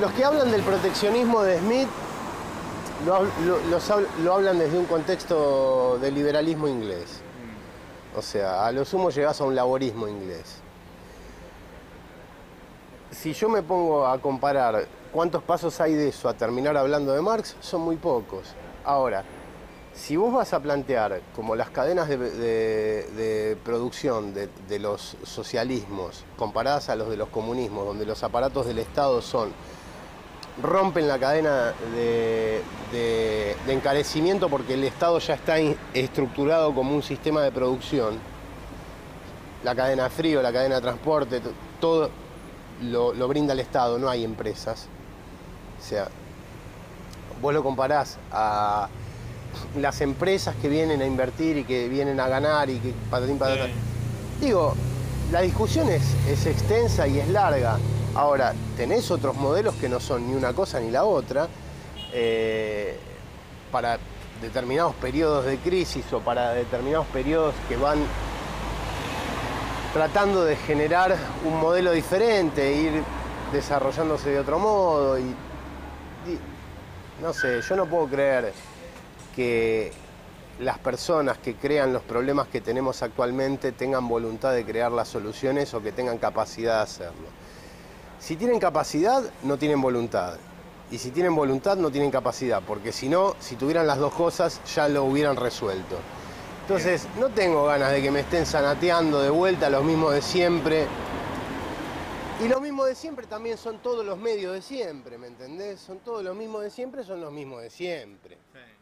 Los que hablan del proteccionismo de Smith lo, hablan desde un contexto de liberalismo inglés. O sea, a lo sumo llegás a un laborismo inglés. Si yo me pongo a comparar cuántos pasos hay de eso a terminar hablando de Marx, son muy pocos. Ahora, si vos vas a plantear como las cadenas de, producción de los socialismos comparadas a los de los comunismos, donde los aparatos del Estado son rompen la cadena de, de- de encarecimiento porque el Estado ya está in- estructurado como un sistema de producción, la cadena de frío, la cadena de transporte, to- todo lo, lo brinda el Estado, no hay empresas. O sea, vos lo comparás a las empresas que vienen a invertir y que vienen a ganar y que patatín patatán. Digo, la discusión es, es extensa y es larga. Ahora, tenés otros modelos que no son ni una cosa ni la otra, eh, para determinados periodos de crisis o para determinados periodos que van tratando de generar un modelo diferente, ir desarrollándose de otro modo. Y, no sé, yo no puedo creer que las personas que crean los problemas que tenemos actualmente tengan voluntad de crear las soluciones o que tengan capacidad de hacerlo. Si tienen capacidad, no tienen voluntad. Y si tienen voluntad, no tienen capacidad, porque si no, si tuvieran las dos cosas, ya lo hubieran resuelto. Entonces, no tengo ganas de que me estén sanateando de vuelta los mismos de siempre. Y lo mismo de siempre también son todos los medios de siempre, ¿me entendés? Son todos los mismos de siempre, son los mismos de siempre. Sí.